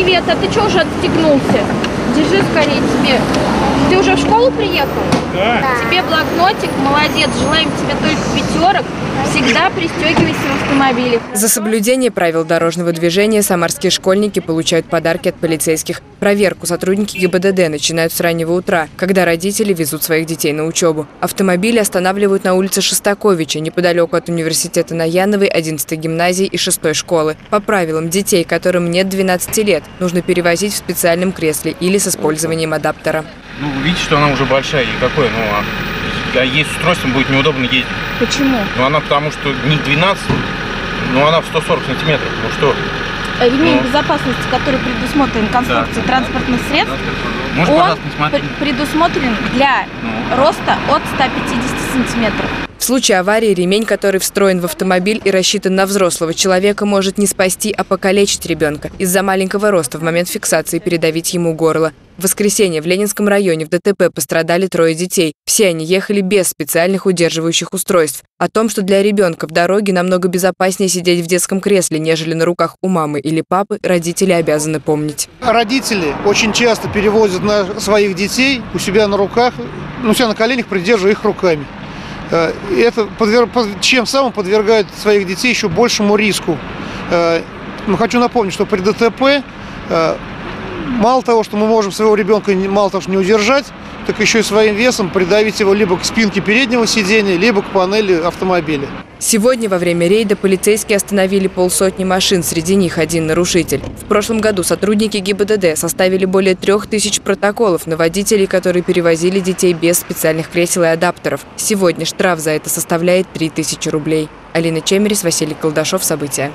Привет, а ты что уже отстегнулся? Держи скорее тебе. Ты уже в школу приехал? Да. Тебе блокнотик, молодец, желаем тебе только пятерок. Всегда пристегивайся в автомобиле. За соблюдение правил дорожного движения самарские школьники получают подарки от полицейских. Проверку сотрудники ГИБДД начинают с раннего утра, когда родители везут своих детей на учебу. Автомобили останавливают на улице Шостаковича, неподалеку от университета Наяновой, 11 гимназии и 6 школы. По правилам, детей, которым нет 12 лет, нужно перевозить в специальном кресле или с использованием адаптера. Ну, вы видите, что она уже большая. И какое? Ну, а ей с устройством будет неудобно ездить. Почему? Ну, она потому что не 12, но она в 140 сантиметров. Ну что? Ремень Ну. безопасности, который предусмотрен конструкции Да. транспортных средств, Может, он предусмотрен для Ну. роста от 150 сантиметров. В случае аварии ремень, который встроен в автомобиль и рассчитан на взрослого человека, может не спасти, а покалечить ребенка. Из-за маленького роста в момент фиксации передавить ему горло. В воскресенье в Ленинском районе в ДТП пострадали трое детей. Все они ехали без специальных удерживающих устройств. О том, что для ребенка в дороге намного безопаснее сидеть в детском кресле, нежели на руках у мамы или папы, родители обязаны помнить. Родители очень часто перевозят на своих детей у себя на руках, ну, у себя на коленях, придерживая их руками. Э, Это подвер- под- чем самым подвергает своих детей еще большему риску. Э, Но хочу напомнить, что при ДТП э, мало того, что мы можем своего ребенка мало того, что не удержать, так еще и своим весом придавить его либо к спинке переднего сидения, либо к панели автомобиля. Сегодня во время рейда полицейские остановили полсотни машин, среди них один нарушитель. В прошлом году сотрудники ГИБДД составили более трех тысяч протоколов на водителей, которые перевозили детей без специальных кресел и адаптеров. Сегодня штраф за это составляет 3000 рублей. Алина Чемерис, Василий Колдашов. События.